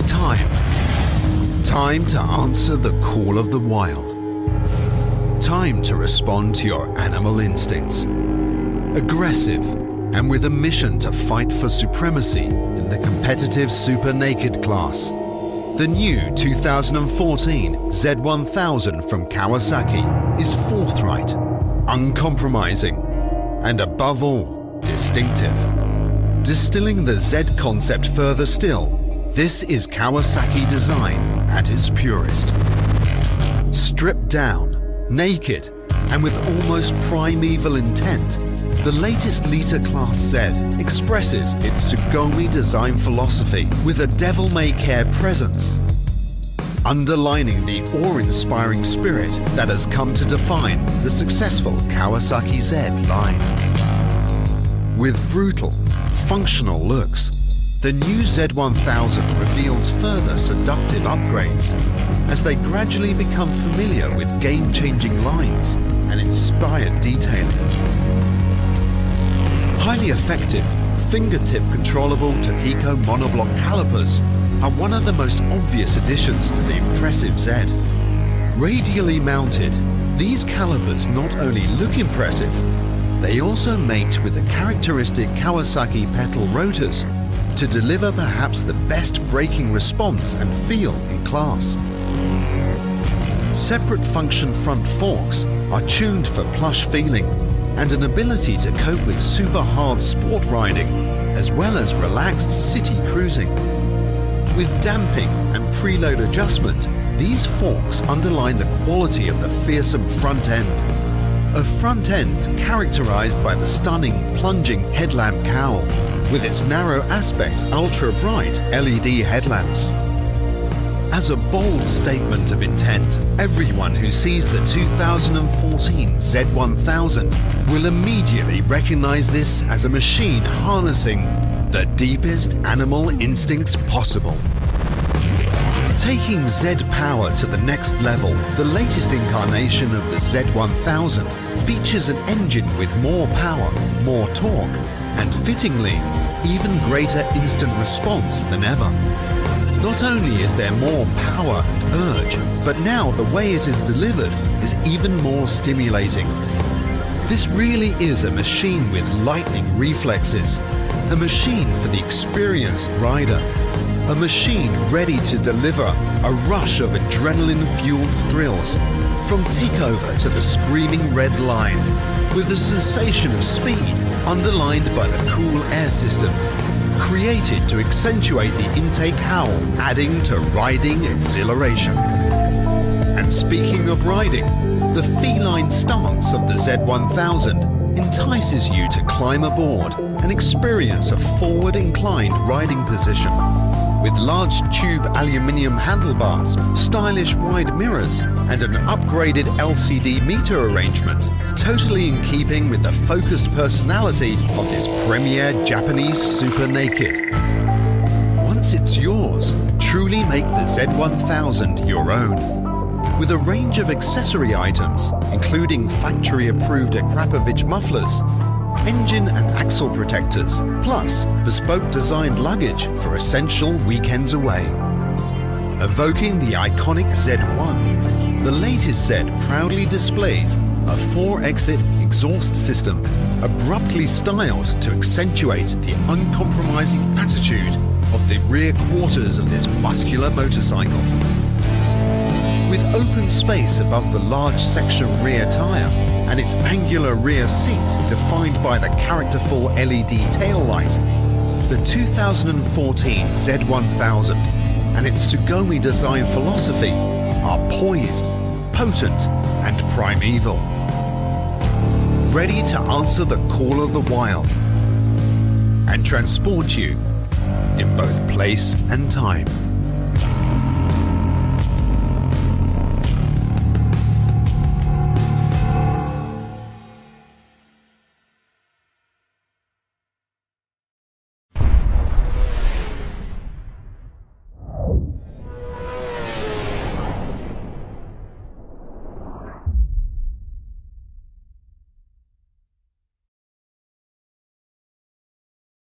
Time Time to answer the call of the wild. Time to respond to your animal instincts. Aggressive and with a mission to fight for supremacy in the competitive super naked class. The new 2014 Z1000 from Kawasaki is forthright, uncompromising, and above all, distinctive. Distilling the Z concept further still, this is Kawasaki design at its purest. Stripped down, naked, and with almost primeval intent, the latest litre class Z expresses its Sugomi design philosophy with a devil-may-care presence, underlining the awe-inspiring spirit that has come to define the successful Kawasaki Z line. With brutal, functional looks, the new Z1000 reveals further seductive upgrades as they gradually become familiar with game-changing lines and inspired detailing. Highly effective, fingertip controllable Tokico monoblock calipers are one of the most obvious additions to the impressive Z. Radially mounted, these calipers not only look impressive, they also mate with the characteristic Kawasaki petal rotors to deliver perhaps the best braking response and feel in class. Separate function front forks are tuned for plush feeling and an ability to cope with super hard sport riding, as well as relaxed city cruising. With damping and preload adjustment, these forks underline the quality of the fearsome front end. A front end characterized by the stunning plunging headlamp cowl, with its narrow aspect ultra bright LED headlamps. As a bold statement of intent, everyone who sees the 2014 Z1000 will immediately recognize this as a machine harnessing the deepest animal instincts possible. Taking Z Power to the next level, the latest incarnation of the Z1000 features an engine with more power, more torque, and fittingly, even greater instant response than ever. Not only is there more power and urge, but now the way it is delivered is even more stimulating. This really is a machine with lightning reflexes, a machine for the experienced rider, a machine ready to deliver a rush of adrenaline-fueled thrills, from takeover to the screaming red line, with the sensation of speed underlined by the cool air system created to accentuate the intake howl, adding to riding exhilaration. And speaking of riding, the feline stance of the Z1000 entices you to climb aboard and experience a forward inclined riding position. With large tube aluminium handlebars, stylish wide mirrors, and an upgraded LCD meter arrangement, totally in keeping with the focused personality of this premier Japanese super naked. Once it's yours, truly make the Z1000 your own. With a range of accessory items, including factory-approved Akrapovic mufflers, engine and axle protectors, plus bespoke designed luggage for essential weekends away. Evoking the iconic Z1, the latest Z proudly displays a four-exit exhaust system abruptly styled to accentuate the uncompromising attitude of the rear quarters of this muscular motorcycle. With open space above the large section rear tyre and its angular rear seat defined by the characterful LED tail light, the 2014 Z1000 and its Sugomi design philosophy are poised, potent, and primeval. Ready to answer the call of the wild and transport you in both place and time.